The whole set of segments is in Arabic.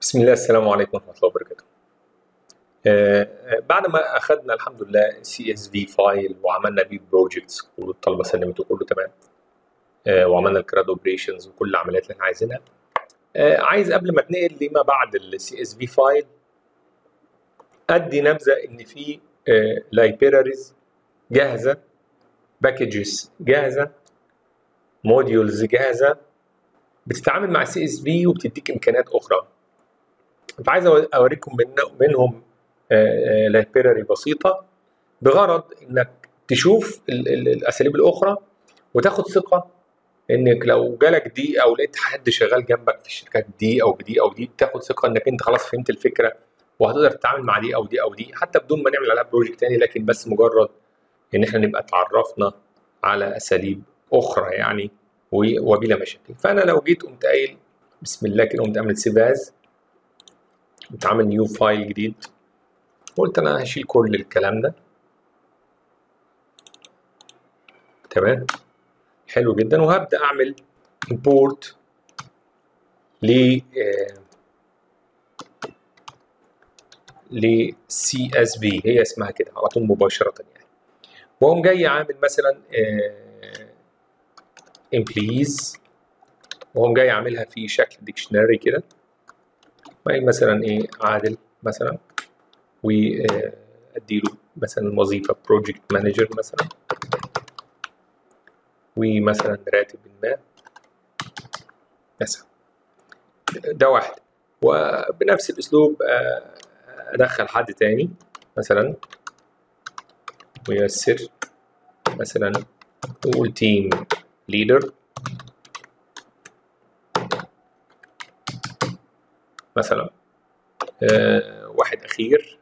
بسم الله السلام عليكم ورحمة الله وبركاته. آه، آه، بعد ما أخذنا الحمد لله CSV file وعملنا بيه projects والطلبة سلمته كله تمام. آه، وعملنا ال CRUD operations وكل العمليات اللي إحنا عايزينها. عايز قبل ما أتنقل لما بعد ال CSV file أدي نبذة إن في libraries جاهزة packages جاهزة modules جاهزة بتتعامل مع CSV وبتديك إمكانيات أخرى. فعايز أوريكم من منهم library بسيطة بغرض إنك تشوف ال- ال- الأساليب الأخرى وتاخد ثقة إنك لو جالك دي أو لقيت حد شغال جنبك في الشركات دي أو بدي أو دي تاخد ثقة إنك أنت خلاص فهمت الفكرة وهتقدر تتعامل مع دي أو دي أو دي حتى بدون ما نعمل عليها project تاني لكن بس مجرد إن إحنا نبقى اتعرفنا على أساليب أخرى يعني وبلا مشاكل. فأنا لو جيت قمت قايل بسم الله كده قمت عامل save as قمت عامل new file جديد. قلت أنا هشيل كل الكلام ده. تمام؟ حلو جدا. وهبدأ أعمل import ل ل CSV هي اسمها كده على طول مباشرة يعني. وأقوم جاي عامل مثلا employees. وأقوم جاي عاملها في شكل dictionary كده. وقايل مثلا إيه عادل مثلا وأديله مثلا وظيفة project manager مثلا ومثلا راتب ما. مثلا ده واحد. وبنفس الأسلوب آه، أدخل حد تاني مثلا ويسر مثلا نقول تيم ليدر مثلا آه، واحد أخير.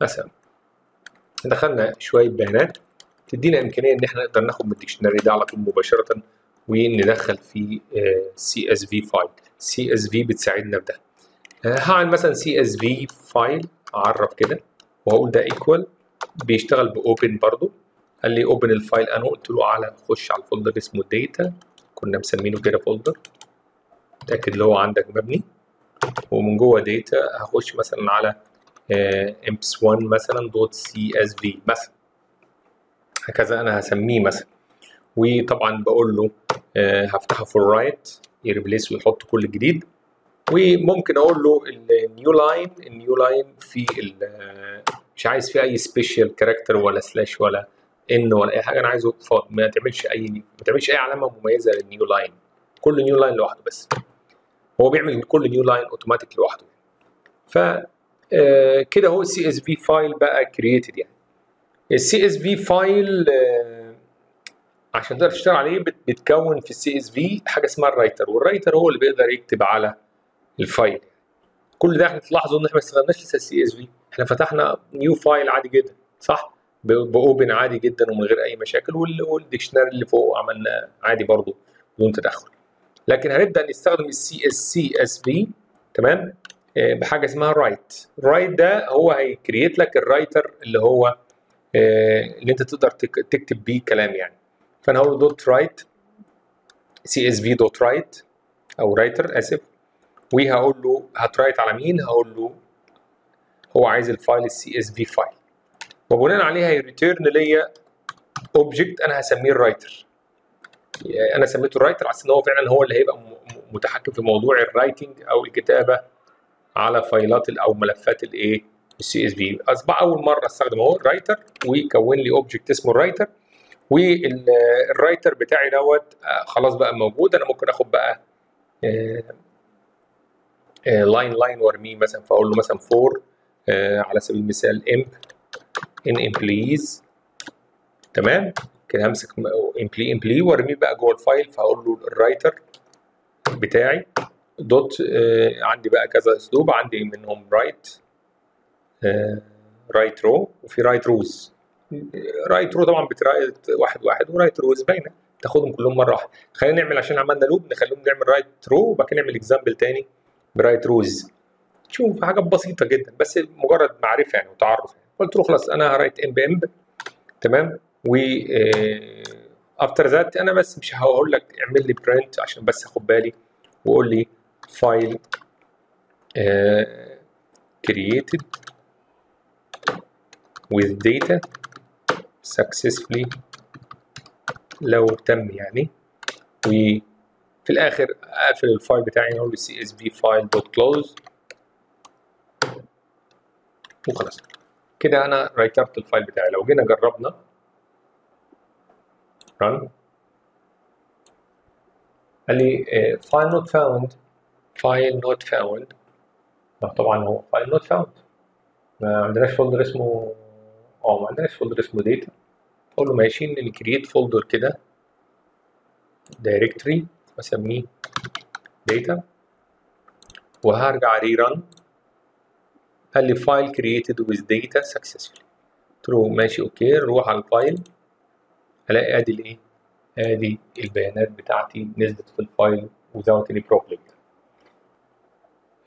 مثلا دخلنا شوية بيانات تدينا إمكانية إن إحنا نقدر ناخد من ال dictionary ده على طول مباشرة وندخل في CSV file سي اس في بتساعدنا في ده. آه، هعمل مثلا سي اس في فايل أعرف كده. وهقول ده equal بيشتغل ب open برضو قال لي open ال file. أنا قلت له على خش على ال folder اسمه data كنا مسمينه كده folder اتاكد اللي هو عندك مبني. ومن جوه داتا هخش مثلا على emps 1 مثلا dot CSV مثلا. هكذا أنا هسميه مثلا. وطبعا بقول له آه، هفتحه for write ي replace ويحط كل جديد. وممكن أقول له ال new line ال new line في مش عايز فيه أي special character ولا slash ولا n ولا أي حاجة أنا عايزه فاضي ما تعملش أي ما تعملش أي علامة مميزة لل new line كل new line لوحده بس. هو بيعمل كل new line automatic لوحده. ف آه، كده هو ال CSV file بقى created يعني. ال CSV file عشان تقدر تشتغل عليه بت- بتكون في ال CSV حاجة اسمها ال writer وال writer هو اللي بيقدر يكتب على ال file. كل ده إحنا تلاحظوا إن إحنا ما استخدمناش لسه ال CSV إحنا فتحنا new file عادي جدا صح؟ ب open عادي جدا ومن غير أي مشاكل وال- وال dictionary اللي فوق عملنا عادي برضو بدون تدخل. لكن هنبدأ نستخدم ال CS CSV تمام؟ آه، بحاجة اسمها write write ده هو هي create لك ال writer اللي هو آه، اللي انت تقدر تك- تكتب بيه كلام يعني. فأنا هقول dot write CSV dot write أو writer آسف. وهقول له هت write على مين؟ هقول له هو عايز ال file ال CSV file وبناء عليه هي return ليا object أنا هسميه ال writer أنا سميته ال writer على إن هو فعلا هو اللي هيبقى متحكم في موضوع ال writing أو الكتابة على file ات أو ملفات الايه ال CSV اصبح أول مرة أستخدم أهو ال writer ويكون لي object اسمه ال writer وال writer بتاعي dot آه، خلاص بقى موجود. أنا ممكن آخد بقى line line وارميه مثلا فأقول له مثلا for على سبيل المثال emp in employees تمام؟ كده همسك employee employee وارميه بقى جوه ال file فهقول له ال writer بتاعي. dot آه، عندي بقى كذا أسلوب عندي منهم write write row وفي write rows write row طبعا بت write واحد واحد و write rows باينه تاخدهم كلهم مرة واحدة. خلينا نعمل عشان عملنا loop نخليهم نعمل write row وبعد كده نعمل example تاني. ب write rows. شوف حاجات بسيطة جدا بس مجرد معرفة يعني وتعرف. يعني. قلت له خلاص أنا ه write emp بemp تمام؟ و after that أنا بس مش هقول لك اعمل لي print عشان بس اخد بالي وقول لي file created with data successfully لو تم يعني. وفي الآخر اقفل ال file بتاعي أقول له CSV file dot close وخلاص. كده أنا write رت ال file بتاعي. لو جينا جربنا. Run. قال لي file not found file not found طبعا هو file not found ما عندناش folder اسمه آه ما عندناش فولدر اسمه data أقول له ماشي ن create folder كده. directory واسميه data وهرجع re-run قال لي file created with data successfully. له ماشي okay. نروح على ال file. ألاقي أدي الإيه؟ أدي البيانات بتاعتي نزلت في ال file without any problem.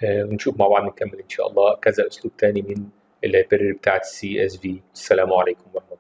آه ونشوف مع بعض نكمل إن شاء الله. كذا أسلوب تاني من اللايبرري بتاعت السي اس في السلام عليكم ورحمة